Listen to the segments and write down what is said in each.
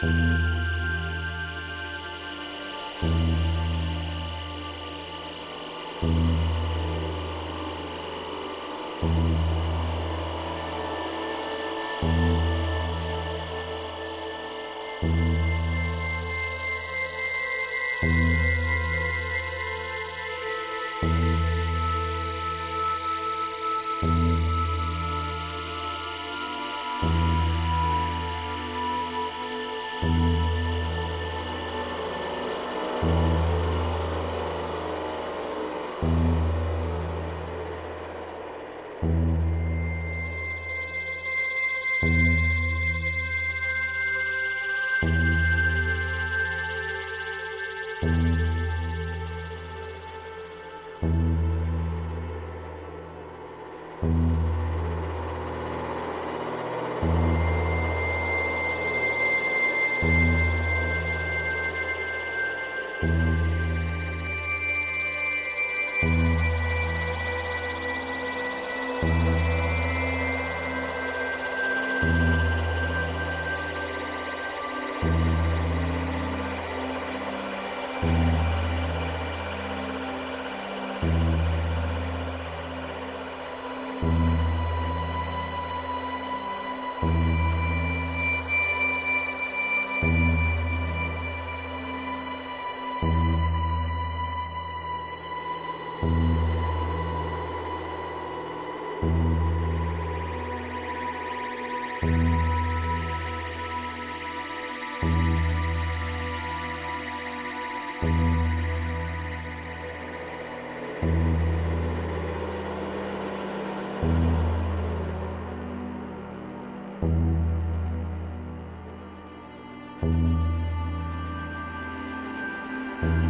Thank Bye.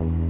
Mm-hmm.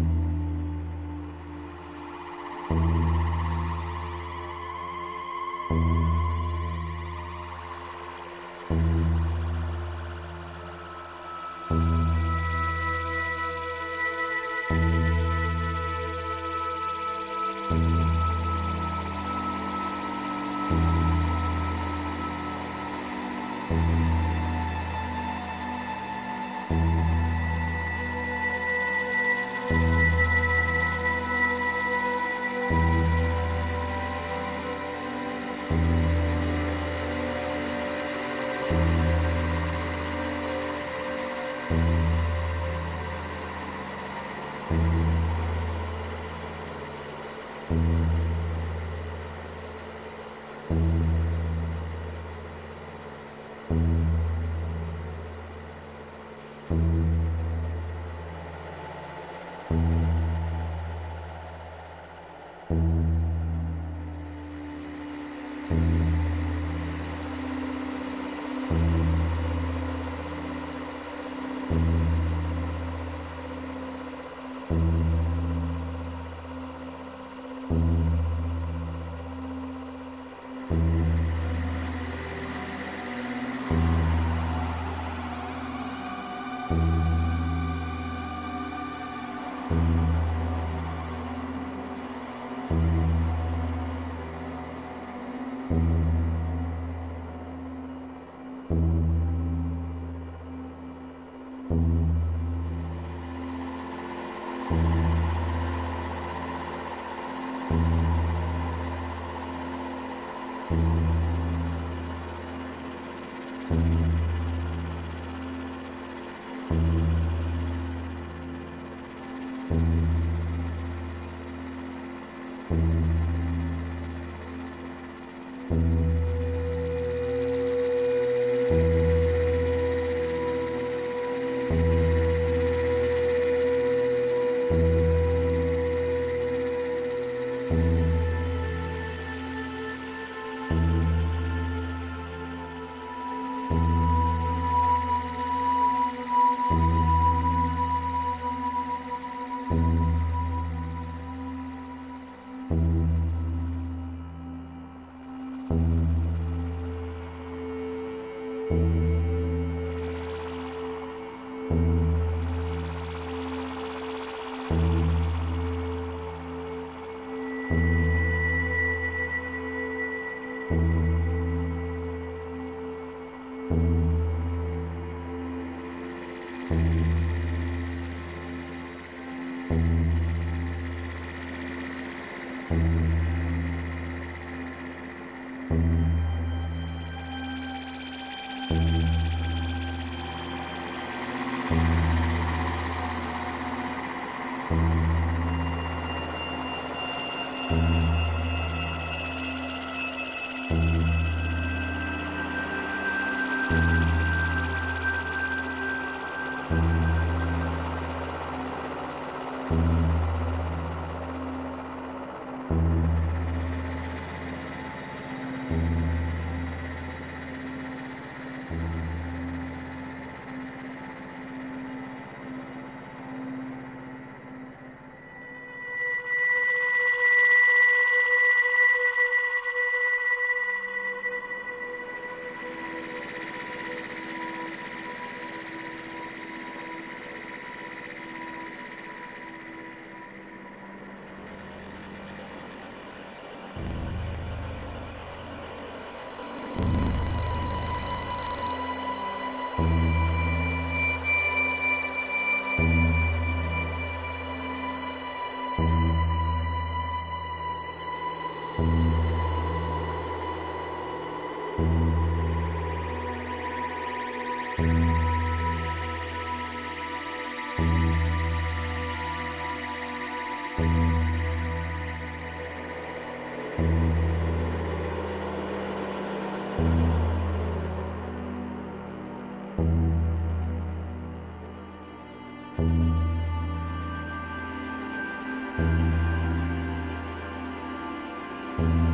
Thank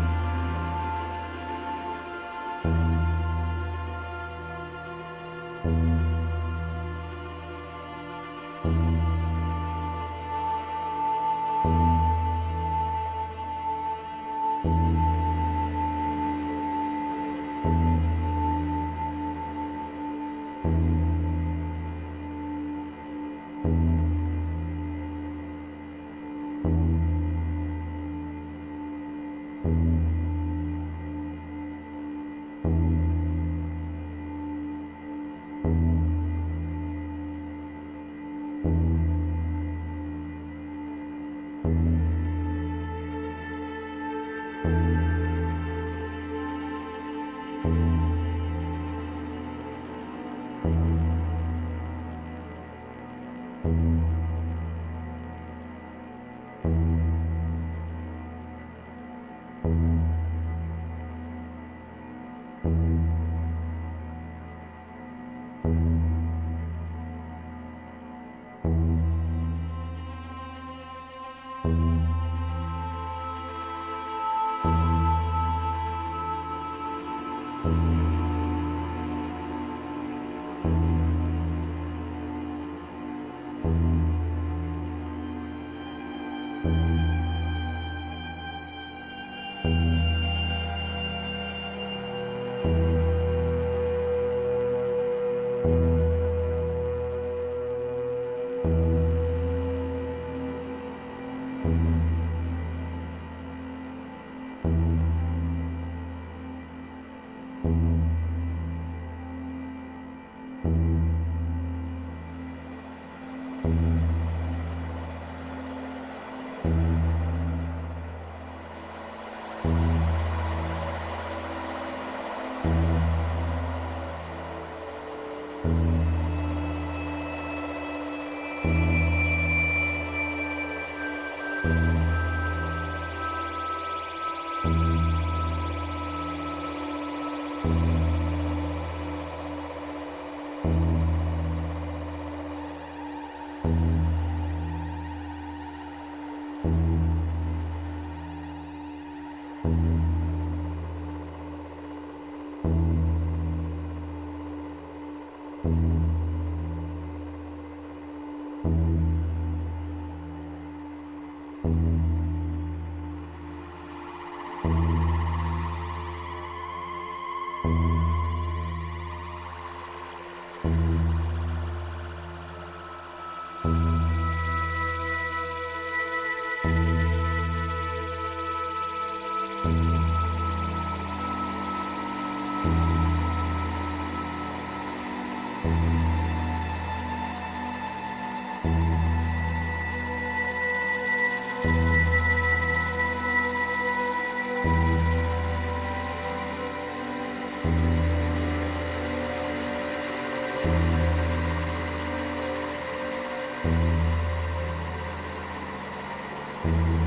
Thank